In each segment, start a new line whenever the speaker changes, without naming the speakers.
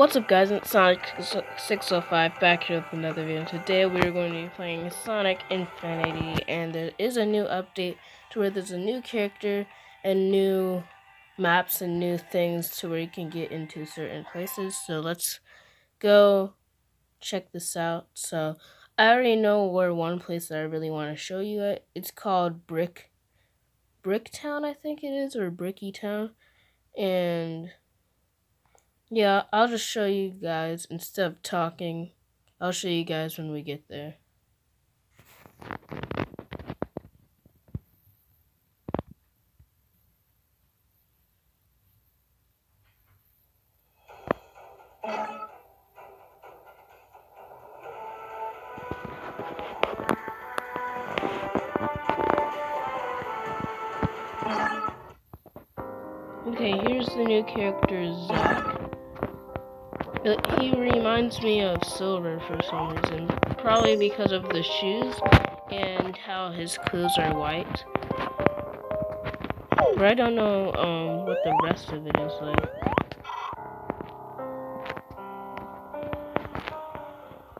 What's up guys, it's Sonic605 back here with another video. Today we're going to be playing Sonic Infinity and there is a new update to where there's a new character and new maps and new things to where you can get into certain places. So let's go check this out. So I already know where one place that I really want to show you at. It's called Brick Bricktown I think it is or Bricky Town and yeah, I'll just show you guys instead of talking. I'll show you guys when we get there. Okay, here's the new character, Zack. He reminds me of Silver for some reason. Probably because of the shoes and how his clothes are white. But I don't know um, what the rest of it is like.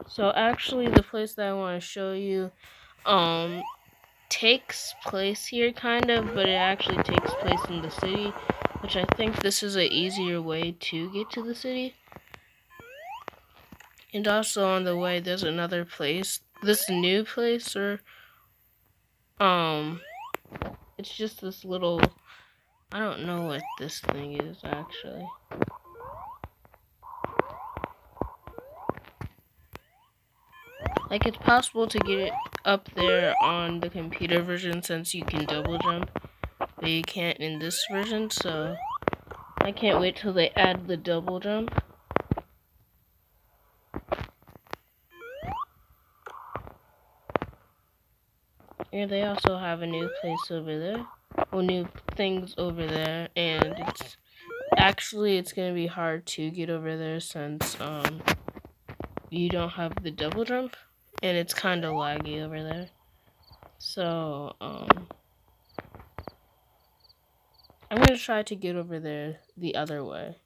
So actually the place that I want to show you um, takes place here kind of, but it actually takes place in the city, which I think this is an easier way to get to the city. And also on the way, there's another place. This new place, or um, it's just this little. I don't know what this thing is actually. Like it's possible to get it up there on the computer version since you can double jump, but you can't in this version. So I can't wait till they add the double jump. And they also have a new place over there. Well, new things over there. And it's actually, it's going to be hard to get over there since um, you don't have the double jump. And it's kind of laggy over there. So, um, I'm going to try to get over there the other way.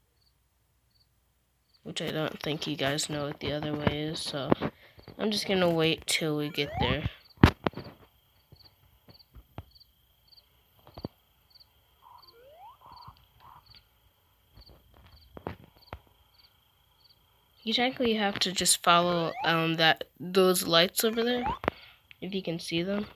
Which I don't think you guys know what the other way is. So, I'm just going to wait till we get there. You technically have to just follow um that those lights over there, if you can see them.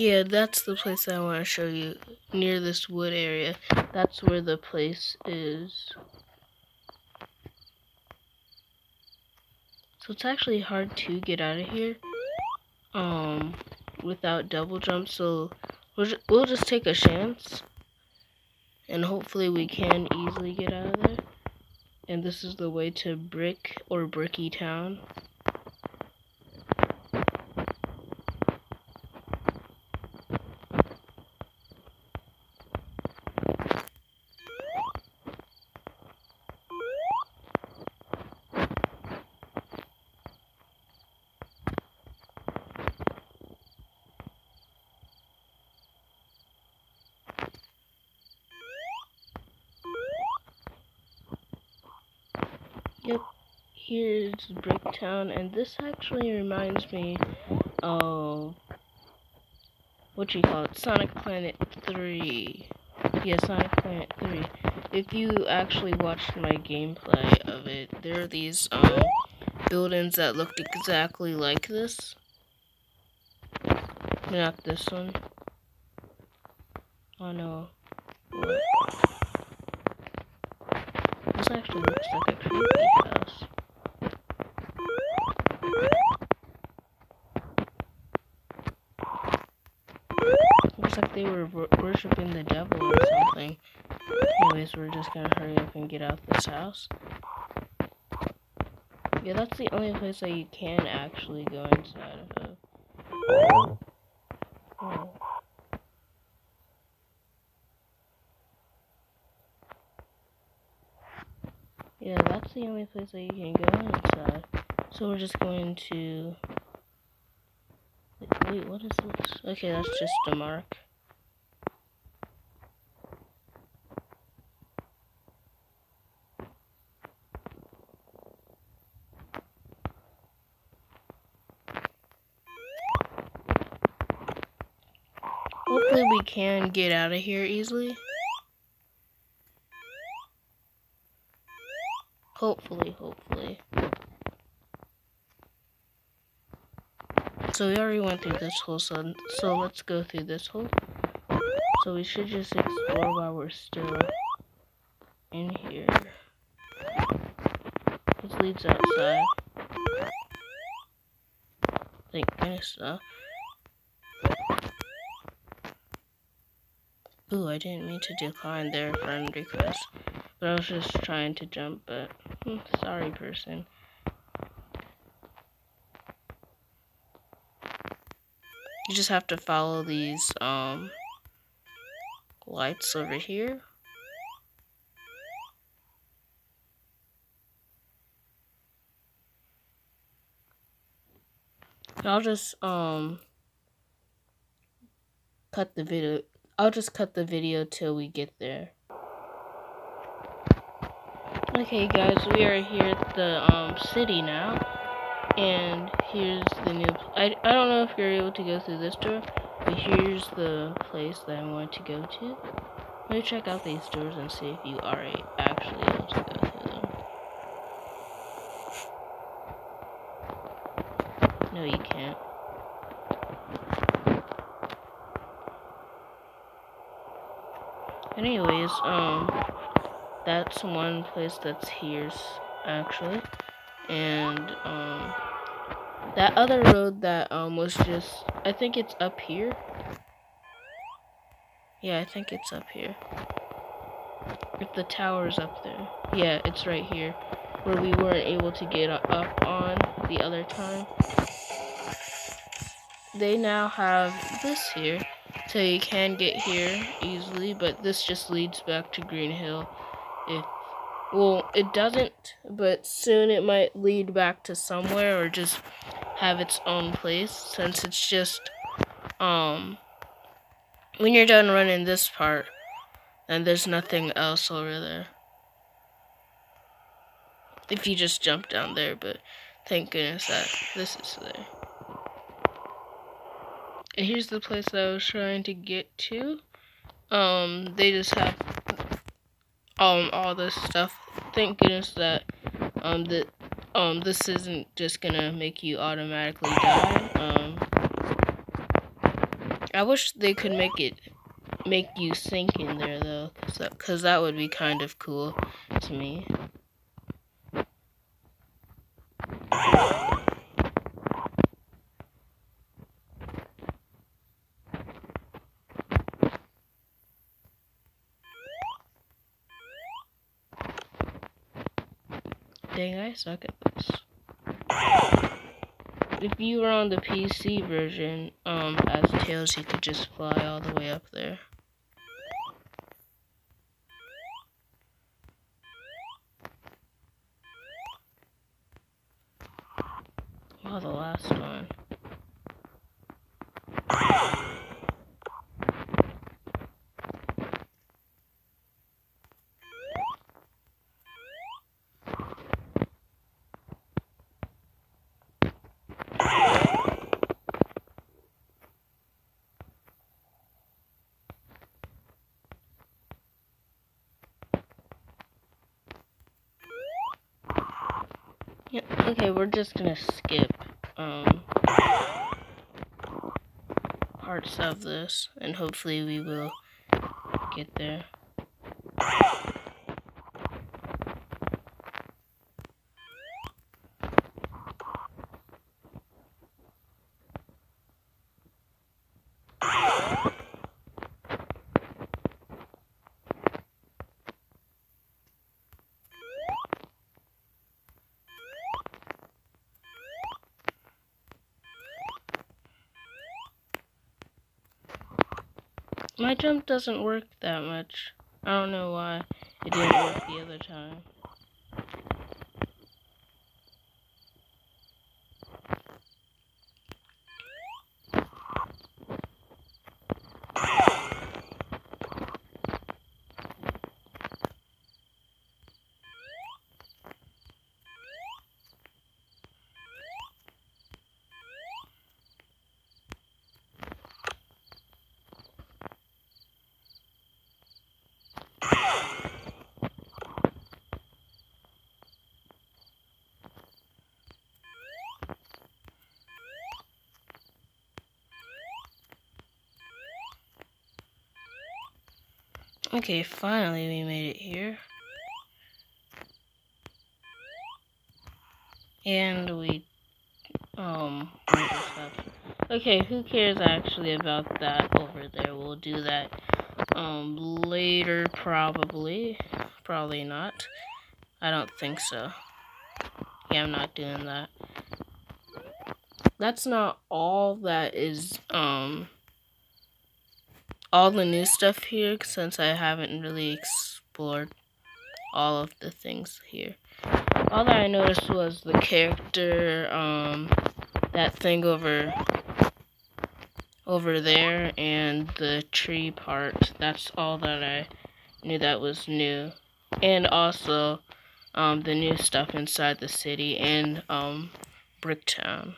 Yeah, that's the place I want to show you, near this wood area. That's where the place is. So it's actually hard to get out of here, um, without double jump, so we'll, we'll just take a chance, and hopefully we can easily get out of there. And this is the way to Brick or Bricky Town. Here's Bricktown, and this actually reminds me of what you call it, Sonic Planet 3. Yeah, Sonic Planet 3. If you actually watched my gameplay of it, there are these um, buildings that looked exactly like this. Not this one. Oh no. This actually looks like a creepy house. Looks they were worshipping the devil or something. Anyways, we're just gonna hurry up and get out this house. Yeah, that's the only place that you can actually go inside of. Oh. Yeah, that's the only place that you can go inside. So we're just going to... Wait, what is this? Okay, that's just a mark. Hopefully we can get out of here easily. Hopefully, hopefully. So we already went through this hole, so, so let's go through this hole. So we should just explore while we're still in here. This leads outside. Thank goodness, though. Ooh, I didn't mean to decline their friend request. But I was just trying to jump, but hmm, sorry, person. You just have to follow these um, lights over here. I'll just um cut the video I'll just cut the video till we get there. Okay guys, we are here at the um, city now. And here's the new, I, I don't know if you're able to go through this door, but here's the place that I want to go to. Let me check out these doors and see if you are actually able to go through them. No, you can't. Anyways, um, that's one place that's here, actually. And, um, that other road that, um, was just, I think it's up here. Yeah, I think it's up here. If the tower's up there. Yeah, it's right here. Where we weren't able to get up on the other time. They now have this here. So you can get here easily, but this just leads back to Green Hill. If well, it doesn't, but soon it might lead back to somewhere or just have its own place since it's just um when you're done running this part then there's nothing else over there. If you just jump down there, but thank goodness that this is there. Here's the place that I was trying to get to. Um, they just have um all this stuff. Thank goodness that um that um this isn't just gonna make you automatically die. Um, I wish they could make it make you sink in there though, cause that, cause that would be kind of cool to me. Dang, I suck at this. If you were on the PC version, um, as Tails, you could just fly all the way up there. Oh, the last one. Yep, okay, we're just gonna skip, um, parts of this, and hopefully we will get there. My jump doesn't work that much. I don't know why it didn't work the other time. Okay, finally we made it here. And we, um, okay, who cares actually about that over there? We'll do that, um, later probably. Probably not. I don't think so. Yeah, I'm not doing that. That's not all that is, um, all the new stuff here since I haven't really explored all of the things here. All that I noticed was the character, um, that thing over over there and the tree part. That's all that I knew that was new. And also um, the new stuff inside the city and um, Bricktown.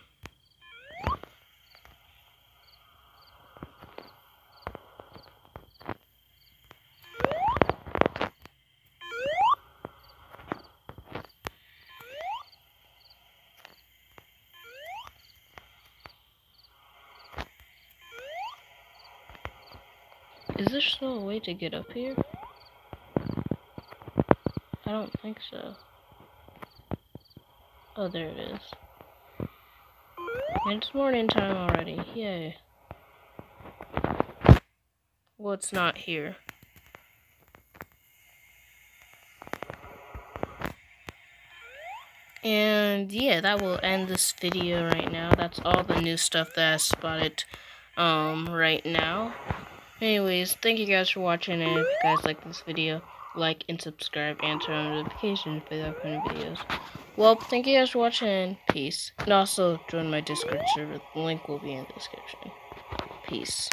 Is there still a way to get up here? I don't think so. Oh, there it is. And it's morning time already. Yay. Well, it's not here. And yeah, that will end this video right now. That's all the new stuff that I spotted um, right now. Anyways, thank you guys for watching, and if you guys like this video, like and subscribe, and turn on notifications for the upcoming videos. Well, thank you guys for watching, peace. And also, join my Discord server, the link will be in the description. Peace.